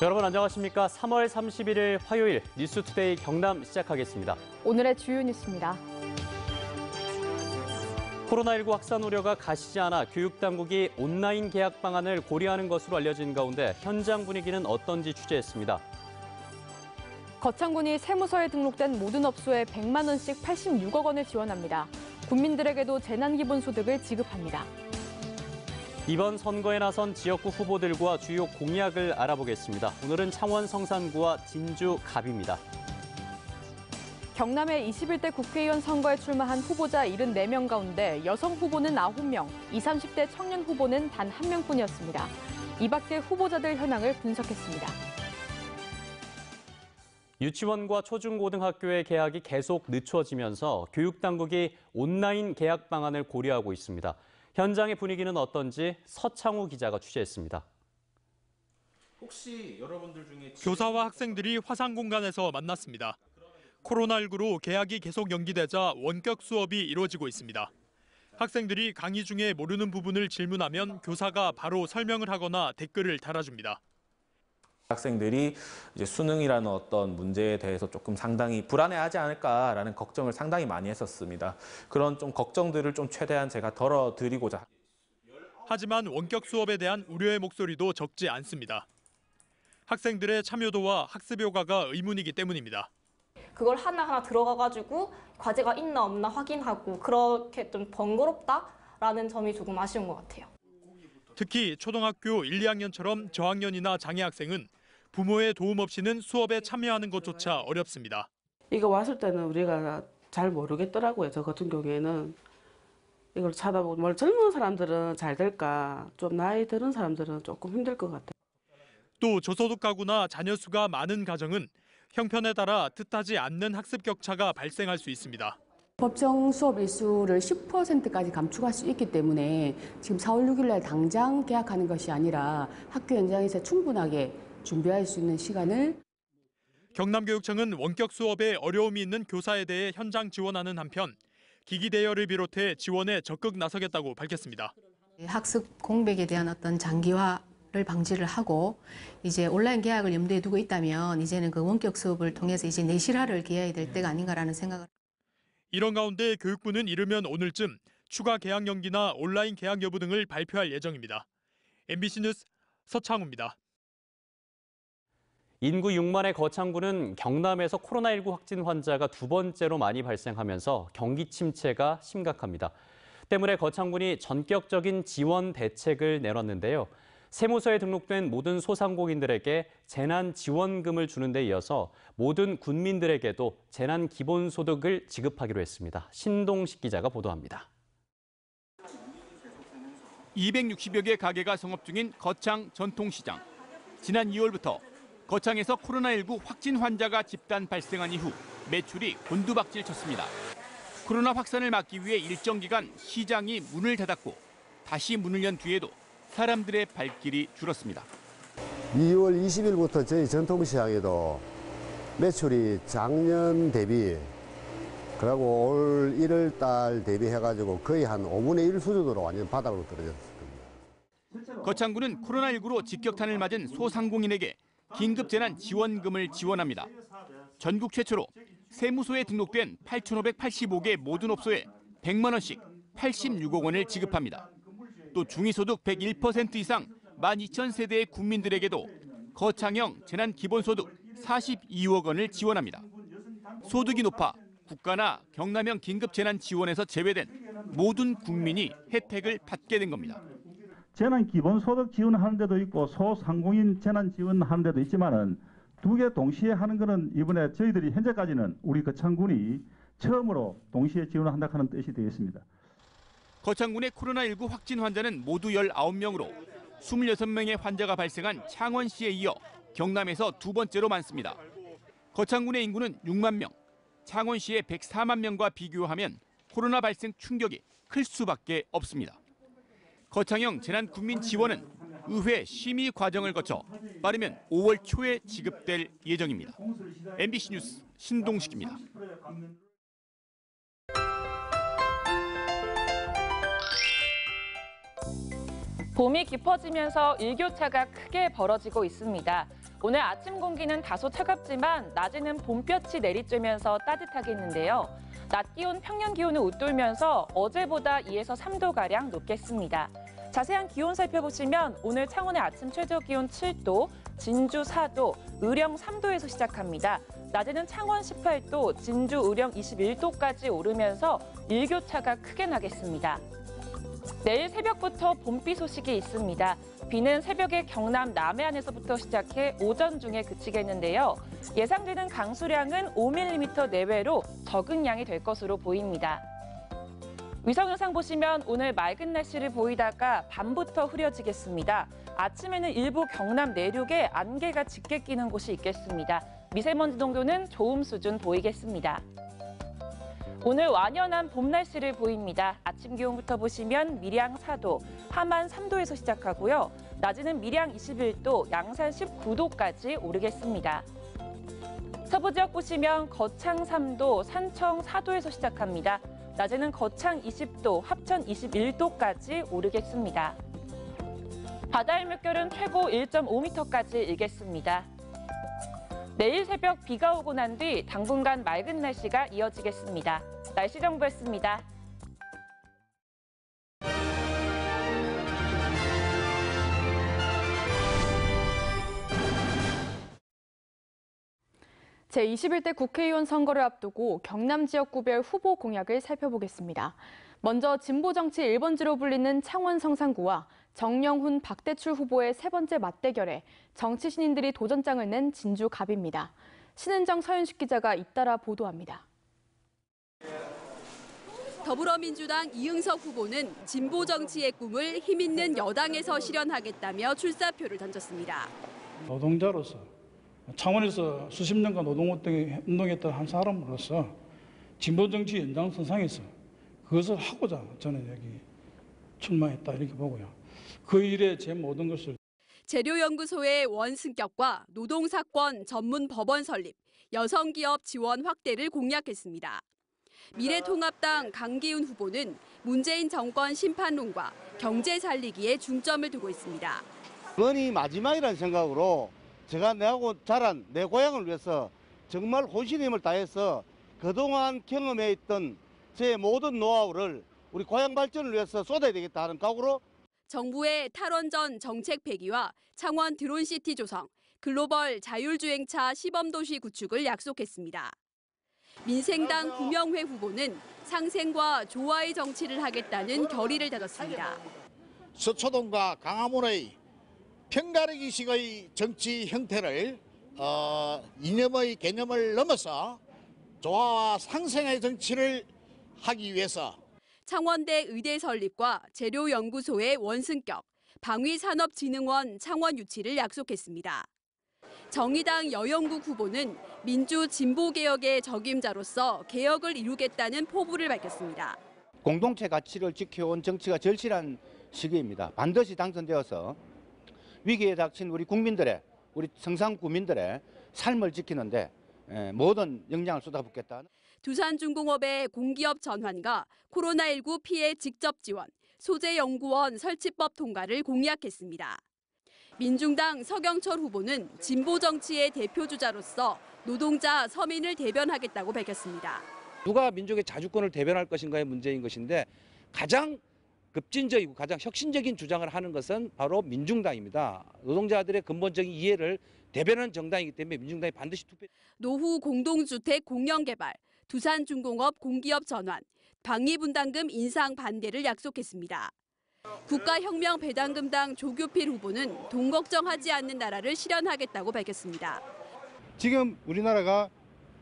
여러분 안녕하십니까? 3월 31일 화요일 뉴스투데이 경남 시작하겠습니다. 오늘의 주요 뉴스입니다. 코로나19 확산 우려가 가시지 않아 교육당국이 온라인 계약 방안을 고려하는 것으로 알려진 가운데 현장 분위기는 어떤지 취재했습니다. 거창군이 세무서에 등록된 모든 업소에 100만 원씩 86억 원을 지원합니다. 국민들에게도 재난기본소득을 지급합니다. 이번 선거에 나선 지역구 후보들과 주요 공약을 알아보겠습니다. 오늘은 창원 성산구와 진주 갑입니다. 경남의 21대 국회의원 선거에 출마한 후보자 74명 가운데 여성 후보는 9명, 20, 30대 청년 후보는 단 1명뿐이었습니다. 이 밖의 후보자들 현황을 분석했습니다. 유치원과 초중고등학교의 개학이 계속 늦춰지면서 교육당국이 온라인 계약 방안을 고려하고 있습니다. 현장의 분위기는 어떤지 서창우 기자가 취재했습니다. 혹시 여러분들 중에 교사와 학생들이 화상 공간에서 만났습니다. 코로나19로 개학이 계속 연기되자 원격 수업이 이루어지고 있습니다. 학생들이 강의 중에 모르는 부분을 질문하면 교사가 바로 설명을 하거나 댓글을 달아줍니다. 학생들이 이제 수능이라는 어떤 문제에 대해서 조금 상당히 불안해하지 않을까라는 걱정을 상당히 많이 했었습니다. 그런 좀 걱정들을 좀 최대한 제가 덜어드리고자 하지만 원격 수업에 대한 우려의 목소리도 적지 않습니다. 학생들의 참여도와 학습 효과가 의문이기 때문입니다. 그걸 하나하나 들어가가지고 과제가 있나 없나 확인하고 그렇게 좀 번거롭다라는 점이 조금 아쉬운 것 같아요. 특히 초등학교 1, 2학년처럼 저학년이나 장애 학생은 부모의 도움 없이는 수업에 참여하는 것조차 어렵습니다. 이거 왔을 때는 우리가 잘 모르겠더라고요. 저 같은 경우에는 이걸 찾아보고 뭘 젊은 사람들은 잘 될까 좀 나이 들은 사람들은 조금 힘들 것 같아요. 또 저소득 가구나 자녀 수가 많은 가정은 형편에 따라 뜻하지 않는 학습 격차가 발생할 수 있습니다. 법정 수업 일수를 10%까지 감축할 수 있기 때문에 지금 4월 6일 날 당장 계약하는 것이 아니라 학교 현장에서 충분하게 준비할 수 있는 시간을 경남교육청은 원격 수업에 어려움이 있는 교사에 대해 현장 지원하는 한편 기기 대여를 비롯해 지원에 적극 나서겠다고 밝혔습니다. 학습 공백에 대한 어떤 장기화 를 방지를 하고 이제 온라인 계약을 염두에 두고 있다면 이제는 그 원격 수업을 통해서 이제 내실화를 기해야 될 때가 아닌가라는 생각을 이런 가운데 교육부는 이르면 오늘쯤 추가 개학 연기나 온라인 개학 여부 등을 발표할 예정입니다. MBC 뉴스 서창우입니다. 인구 6만의 거창구는 경남에서 코로나19 확진 환자가 두 번째로 많이 발생하면서 경기 침체가 심각합니다. 때문에 거창군이 전격적인 지원 대책을 내놨는데요. 세무서에 등록된 모든 소상공인들에게 재난 지원금을 주는 데 이어서 모든 군민들에게도 재난 기본소득을 지급하기로 했습니다. 신동식 기자가 보도합니다. 260여 개 가게가 성업 중인 거창 전통시장. 지난 2월부터 거창에서 코로나19 확진 환자가 집단 발생한 이후 매출이 곤두박질 쳤습니다. 코로나 확산을 막기 위해 일정 기간 시장이 문을 닫았고 다시 문을 연 뒤에도 사람들의 발길이 줄었습니다. 2월 20일부터 저희 전통시장에도 매출이 작년 대비 그리고 올 1월 달 대비해가지고 거의 한 5분의 1 수준으로 완전 바닥으로 떨어졌습니다. 거창구는 코로나19로 직격탄을 맞은 소상공인에게 긴급 재난 지원금을 지원합니다. 전국 최초로 세무소에 등록된 8,585개 모든 업소에 100만 원씩 86억 원을 지급합니다. 또 중위소득 101% 이상 12,000세대의 국민들에게도 거창형 재난 기본소득 42억 원을 지원합니다. 소득이 높아 국가나 경남형 긴급 재난 지원에서 제외된 모든 국민이 혜택을 받게 된 겁니다. 재난 기본 소득 지원하는 데도 있고 소상공인 재난 지원하는 데도 있지만은 두 개 동시에 하는 거는 이번에 저희들이 현재까지는 우리 거창군이 처음으로 동시에 지원한다 하는 뜻이 되겠습니다. 거창군의 코로나19 확진 환자는 모두 19명으로 26명의 환자가 발생한 창원시에 이어 경남에서 두 번째로 많습니다. 거창군의 인구는 6만 명, 창원시의 104만 명과 비교하면 코로나 발생 충격이 클 수밖에 없습니다. 거창형 재난 국민 지원은 의회 심의 과정을 거쳐 빠르면 5월 초에 지급될 예정입니다. MBC 뉴스 신동식입니다. 봄이 깊어지면서 일교차가 크게 벌어지고 있습니다. 오늘 아침 공기는 다소 차갑지만 낮에는 봄볕이 내리쬐면서 따뜻하겠는데요. 낮 기온 평년 기온을 웃돌면서 어제보다 2에서 3도가량 높겠습니다. 자세한 기온 살펴보시면 오늘 창원의 아침 최저 기온 7도, 진주 4도, 의령 3도에서 시작합니다. 낮에는 창원 18도, 진주, 의령 21도까지 오르면서 일교차가 크게 나겠습니다. 내일 새벽부터 봄비 소식이 있습니다. 비는 새벽에 경남 남해안에서부터 시작해 오전 중에 그치겠는데요. 예상되는 강수량은 5mm 내외로 적은 양이 될 것으로 보입니다. 위성 영상 보시면 오늘 맑은 날씨를 보이다가 밤부터 흐려지겠습니다. 아침에는 일부 경남 내륙에 안개가 짙게 끼는 곳이 있겠습니다. 미세먼지 농도는 좋음 수준 보이겠습니다. 오늘 완연한 봄 날씨를 보입니다. 아침 기온부터 보시면 밀양 4도, 함안 3도에서 시작하고요. 낮에는 밀양 21도, 양산 19도까지 오르겠습니다. 서부 지역 보시면 거창 3도, 산청 4도에서 시작합니다. 낮에는 거창 20도, 합천 21도까지 오르겠습니다. 바다의 물결은 최고 1.5m까지 일겠습니다. 내일 새벽 비가 오고 난 뒤 당분간 맑은 날씨가 이어지겠습니다. 날씨 정보였습니다. 제21대 국회의원 선거를 앞두고 경남 지역구별 후보 공약을 살펴보겠습니다. 먼저 진보 정치 1번지로 불리는 창원 성산구와 정영훈 박대출 후보의 세 번째 맞대결에 정치 신인들이 도전장을 낸 진주 갑입니다. 신은정 서윤식 기자가 잇따라 보도합니다. 더불어민주당 이응석 후보는 진보 정치의 꿈을 힘있는 여당에서 실현하겠다며 출사표를 던졌습니다. 노동자로서 창원에서 수십 년간 노동운동했던 한 사람으로서 진보 정치 연장선상에서 그것을 하고자 저는 여기 출마했다 이렇게 보고요. 그 일에 제 모든 것을 재료연구소의 원승격과 노동사건 전문 법원 설립, 여성기업 지원 확대를 공약했습니다. 미래통합당 강기훈 후보는 문재인 정권 심판론과 경제 살리기에 중점을 두고 있습니다. 이번이 마지막이라는 생각으로 제가 내하고 자란 내 고향을 위해서 정말 힘을 다해서 그동안 경험해 있던 제 모든 노하우를 우리 고향 발전을 위해서 쏟아야 되겠다 하는 각오로 정부의 탈원전 정책 폐기와 창원 드론시티 조성, 글로벌 자율주행차 시범도시 구축을 약속했습니다. 민생당 구명회 후보는 상생과 조화의 정치를 하겠다는 결의를 다졌습니다. 서초동과 강화문의 편가르 기식의 정치 형태를 어, 이념의 개념을 넘어서 조화와 상생의 정치를 하기 위해서 창원대 의대 설립과 재료연구소의 원승격, 방위산업진흥원 창원 유치를 약속했습니다. 정의당 여영국 후보는 민주 진보개혁의 적임자로서 개혁을 이루겠다는 포부를 밝혔습니다. 공동체 가치를 지켜온 정치가 절실한 시기입니다. 반드시 당선되어서 위기에 닥친 우리 국민들의 우리 성상 구민들의 삶을 지키는데 예, 모든 역량을 쏟아붓겠다. 두산중공업의 공기업 전환과 코로나19 피해 직접 지원, 소재연구원 설치법 통과를 공약했습니다. 민중당 서경철 후보는 진보 정치의 대표주자로서 노동자 서민을 대변하겠다고 밝혔습니다. 누가 민족의 자주권을 대변할 것인가의 문제인 것인데 가장 급진적이고 가장 혁신적인 주장을 하는 것은 바로 민중당입니다. 노동자들의 근본적인 이해를 대변하는 정당이기 때문에 민중당이 반드시 투표. 노후 공동주택 공영개발, 두산중공업 공기업 전환, 방위분담금 인상 반대를 약속했습니다. 국가혁명 배당금당 조규필 후보는 돈 걱정하지 않는 나라를 실현하겠다고 밝혔습니다. 지금 우리나라가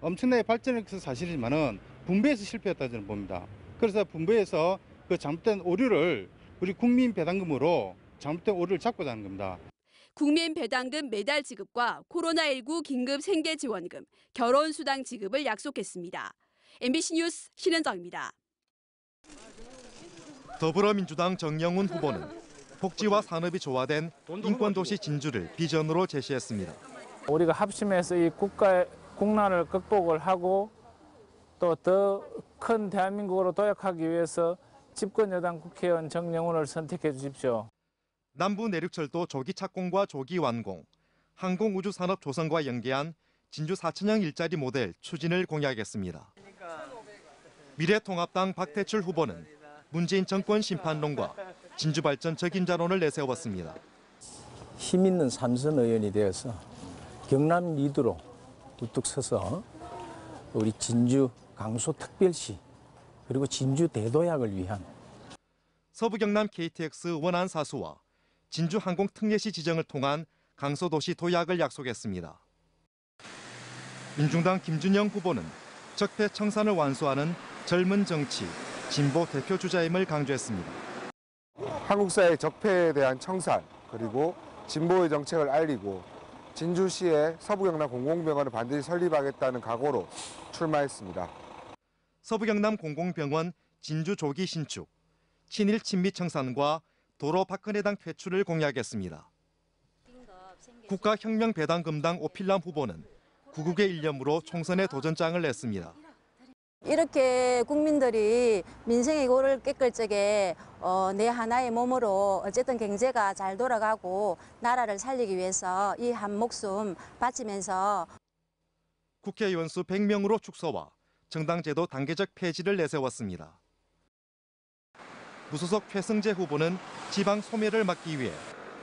엄청나게 발전했던 사실이지만은 분배에서 실패했다 저는 봅니다. 그래서 분배에서 그 잘못된 오류를 우리 국민 배당금으로 잘못된 오류를 잡고자 하는 겁니다. 국민 배당금 매달 지급과 코로나19 긴급 생계 지원금, 결혼 수당 지급을 약속했습니다. MBC 뉴스 신현정입니다. 더불어민주당 정영훈 후보는 복지와 산업이 조화된 인권도시 진주를 비전으로 제시했습니다. 우리가 합심해서 이 국가의 국난을 극복을 하고 또 더 큰 대한민국으로 도약하기 위해서 집권 여당 국회의원 정영훈을 선택해 주십시오. 남부 내륙철도 조기 착공과 조기 완공, 항공우주산업 조성과 연계한 진주 4천형 일자리 모델 추진을 공약했습니다. 미래통합당 박태출 후보는 문재인 정권 심판론과 진주발전 적임자론을 내세웠습니다. 힘 있는 삼선 의원이 되어서 경남 리드로 우뚝 서서 우리 진주 강소 특별시 그리고 진주 대도약을 위한 서부 경남 KTX 원안 사수와 진주 항공 특례시 지정을 통한 강서도시 도약을 약속했습니다. 민중당 김준영 후보는 적폐 청산을 완수하는 젊은 정치, 진보 대표 주자임을 강조했습니다. 한국 사회 적폐에 대한 청산 그리고 진보의 정책을 알리고 진주시에 서부경남 공공병원을 반드시 설립하겠다는 각오로 출마했습니다. 서부 경남 공공병원 진주 조기 신축, 친일 친미 청산과 도로 박근혜당 퇴출을 공약했습니다. 국가혁명배당금당 오필남 후보는 구국의 일념으로 총선에 도전장을 냈습니다. 이렇게 국민들이 민생의 고를 꺾을 적에 어, 내 하나의 몸으로 어쨌든 경제가 잘 돌아가고 나라를 살리기 위해서 이 한 목숨 바치면서 국회의원 수 100명으로 축소와 정당제도 단계적 폐지를 내세웠습니다. 무소속 최승재 후보는 지방 소멸을 막기 위해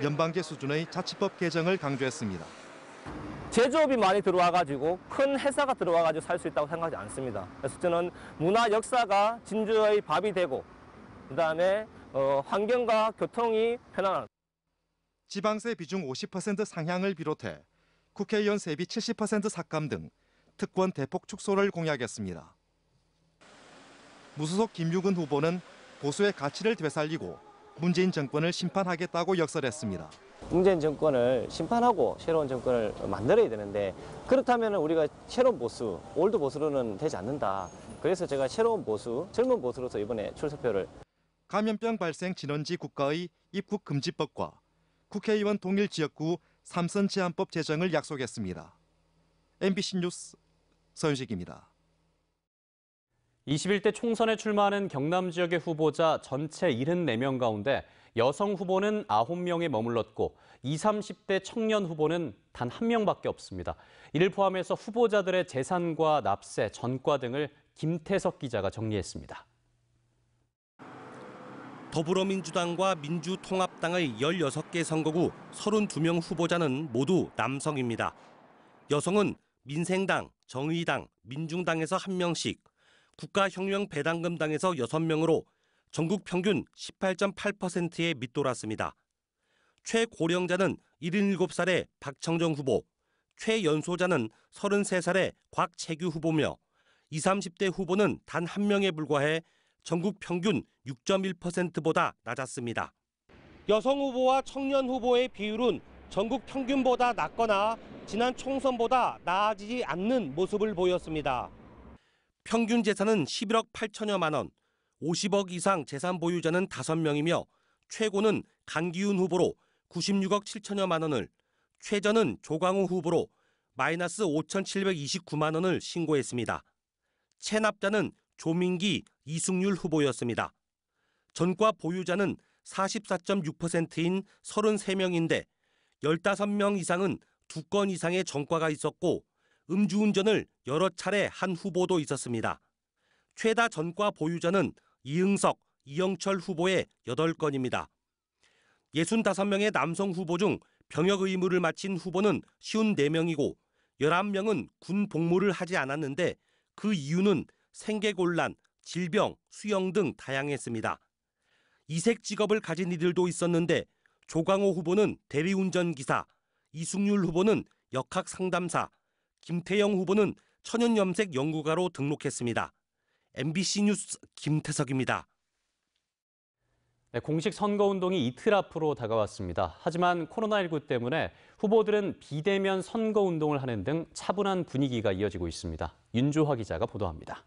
연방제 수준의 자치법 개정을 강조했습니다. 제조업이 많이 들어와가지고 큰 회사가 들어와가지고 살 수 있다고 생각하지 않습니다. 그래서 저는 문화 역사가 진주의 밥이 되고 그다음에 어, 환경과 교통이 편안한 지방세 비중 50% 상향을 비롯해 국회의원 세비 70% 삭감 등 특권 대폭 축소를 공약했습니다. 무소속 김유근 후보는 보수의 가치를 되살리고 문재인 정권을 심판하겠다고 역설했습니다. 문재인 정권을 심판하고 새로운 정권을 만들어야 되는데 그렇다면 우리가 새로운 보수, old 보수로는 되지 않는다. 그래서 제가 새로운 보수, 젊은 보수로서 이번에 출사표를 감염병 발생 진원지 국가의 입국 금지법과 국회의원 동일 지역구 삼선 제한법 제정을 약속했습니다. MBC 뉴스 서윤식입니다. 21대 총선에 출마하는 경남 지역의 후보자 전체 74명 가운데 여성 후보는 9명에 머물렀고 20, 30대 청년 후보는 단한 명밖에 없습니다. 이를 포함해서 후보자들의 재산과 납세, 전과 등을 김태석 기자가 정리했습니다. 더불어민주당과 민주통합당의 16개 선거구 32명 후보자는 모두 남성입니다. 여성은 민생당, 정의당, 민중당에서 1명씩, 국가혁명배당금 당에서 6명으로 전국 평균 18.8%에 밑돌았습니다. 최고령자는 77살의 박청정 후보, 최연소자는 33살의 곽채규 후보며 20, 30대 후보는 단 한 명에 불과해 전국 평균 6.1%보다 낮았습니다. 여성 후보와 청년 후보의 비율은 전국 평균보다 낮거나 지난 총선보다 나아지지 않는 모습을 보였습니다. 평균 재산은 11억 8천여만 원, 50억 이상 재산 보유자는 5명이며 최고는 강기훈 후보로 96억 7천여만 원을, 최저는 조광우 후보로 마이너스 5,729만 원을 신고했습니다. 체납자는 조민기, 이승률 후보였습니다. 전과 보유자는 44.6%인 33명인데 15명 이상은 두 건 이상의 전과가 있었고 음주운전을 여러 차례 한 후보도 있었습니다. 최다 전과 보유자는 이응석, 이영철 후보의 8건입니다. 65명의 남성 후보 중 병역 의무를 마친 후보는 54명이고 11명은 군 복무를 하지 않았는데 그 이유는 생계곤란, 질병, 수영 등 다양했습니다. 이색 직업을 가진 이들도 있었는데 조광호 후보는 대리운전기사, 이승률 후보는 역학 상담사, 김태영 후보는 천연염색 연구가로 등록했습니다. MBC 뉴스 김태석입니다. 네, 공식 선거운동이 이틀 앞으로 다가왔습니다. 하지만 코로나19 때문에 후보들은 비대면 선거운동을 하는 등 차분한 분위기가 이어지고 있습니다. 윤주화 기자가 보도합니다.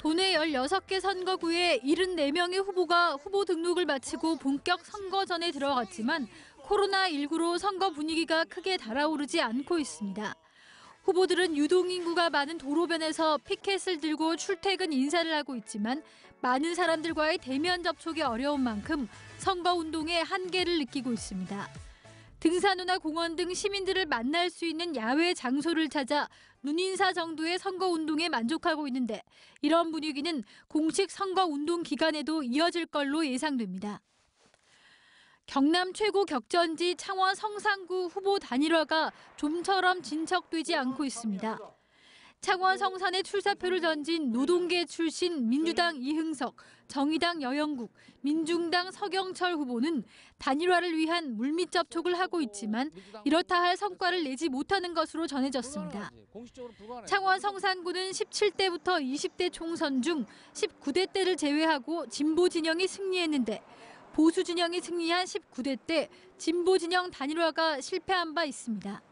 도내 16개 선거구에 74명의 후보가 후보 등록을 마치고 본격 선거전에 들어갔지만 코로나19로 선거 분위기가 크게 달아오르지 않고 있습니다. 후보들은 유동인구가 많은 도로변에서 피켓을 들고 출퇴근 인사를 하고 있지만 많은 사람들과의 대면 접촉이 어려운 만큼 선거 운동의 한계를 느끼고 있습니다. 등산로나 공원 등 시민들을 만날 수 있는 야외 장소를 찾아 눈인사 정도의 선거 운동에 만족하고 있는데 이런 분위기는 공식 선거 운동 기간에도 이어질 걸로 예상됩니다. 경남 최고 격전지 창원 성산구 후보 단일화가 좀처럼 진척되지 않고 있습니다. 창원 성산에 출사표를 던진 노동계 출신 민주당 이흥석, 정의당 여영국, 민중당 서경철 후보는 단일화를 위한 물밑 접촉을 하고 있지만 이렇다 할 성과를 내지 못하는 것으로 전해졌습니다. 창원 성산구는 17대부터 20대 총선 중 19대 때를 제외하고 진보 진영이 승리했는데 보수 진영이 승리한 19대 때 진보 진영 단일화가 실패한 바 있습니다.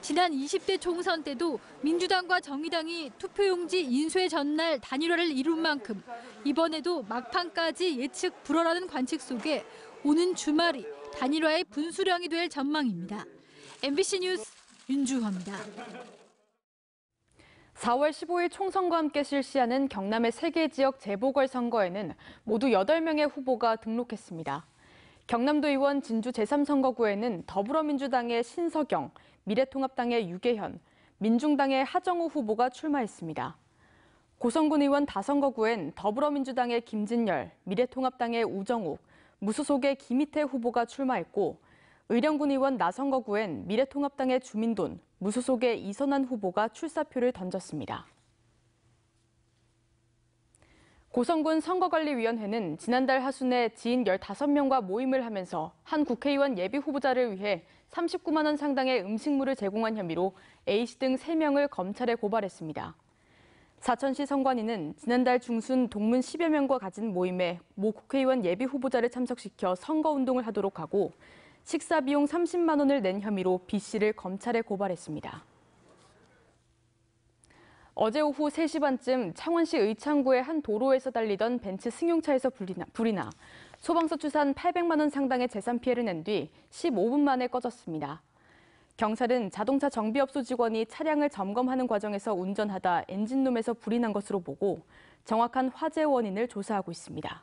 지난 20대 총선 때도 민주당과 정의당이 투표용지 인쇄 전날 단일화를 이룬 만큼 이번에도 막판까지 예측 불허라는 관측 속에 오는 주말이 단일화의 분수령이 될 전망입니다. MBC 뉴스 윤주화입니다. 4월 15일 총선과 함께 실시하는 경남의 세개 지역 재보궐선거에는 모두 8명의 후보가 등록했습니다. 경남도 의원 진주 제3선거구에는 더불어민주당의 신서경, 미래통합당의 유계현, 민중당의 하정우 후보가 출마했습니다. 고성군 의원 다선거구엔 더불어민주당의 김진열, 미래통합당의 우정욱, 무소속의 김희태 후보가 출마했고 의령군 의원 나선거구엔 미래통합당의 주민돈, 무소속의 이선환 후보가 출사표를 던졌습니다. 고성군 선거관리위원회는 지난달 하순에 지인 15명과 모임을 하면서 한 국회의원 예비 후보자를 위해 39만 원 상당의 음식물을 제공한 혐의로 A씨 등 3명을 검찰에 고발했습니다. 사천시 선관위는 지난달 중순 동문 10여 명과 가진 모임에 모 국회의원 예비 후보자를 참석시켜 선거운동을 하도록 하고 식사 비용 30만 원을 낸 혐의로 B씨를 검찰에 고발했습니다. 어제 오후 3시 반쯤 창원시 의창구의 한 도로에서 달리던 벤츠 승용차에서 불이 나, 불이 나 소방서 추산 800만 원 상당의 재산 피해를 낸 뒤 15분 만에 꺼졌습니다. 경찰은 자동차 정비업소 직원이 차량을 점검하는 과정에서 운전하다 엔진룸에서 불이 난 것으로 보고 정확한 화재 원인을 조사하고 있습니다.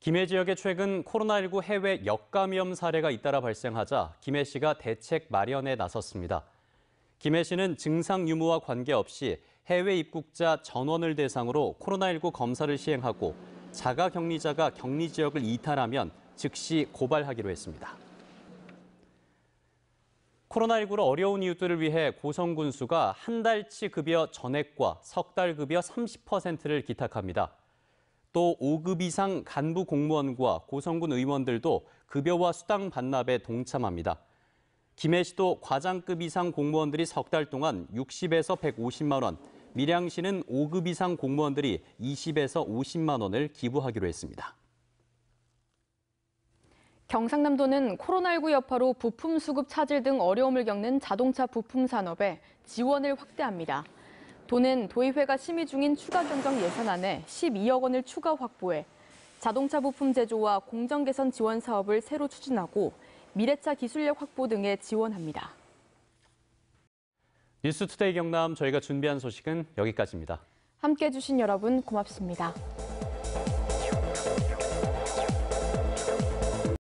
김해 지역에 최근 코로나19 해외 역감염 사례가 잇따라 발생하자 김해 시가 대책 마련에 나섰습니다. 김해 시는 증상 유무와 관계없이 해외 입국자 전원을 대상으로 코로나19 검사를 시행하고 자가 격리자가 격리 지역을 이탈하면 즉시 고발하기로 했습니다. 코로나19로 어려운 이웃들을 위해 고성군수가 한 달치 급여 전액과 석 달 급여 30%를 기탁합니다. 또 5급 이상 간부 공무원과 고성군 의원들도 급여와 수당 반납에 동참합니다. 김해 시도 과장급 이상 공무원들이 석 달 동안 60에서 150만 원, 밀양시는 5급 이상 공무원들이 20에서 50만 원을 기부하기로 했습니다. 경상남도는 코로나19 여파로 부품 수급 차질 등 어려움을 겪는 자동차 부품 산업에 지원을 확대합니다. 도는 도의회가 심의 중인 추가 경정 예산안에 12억 원을 추가 확보해 자동차 부품 제조와 공정 개선 지원 사업을 새로 추진하고 미래차 기술력 확보 등에 지원합니다. 뉴스투데이 경남 저희가 준비한 소식은 여기까지입니다. 함께해 주신 여러분 고맙습니다.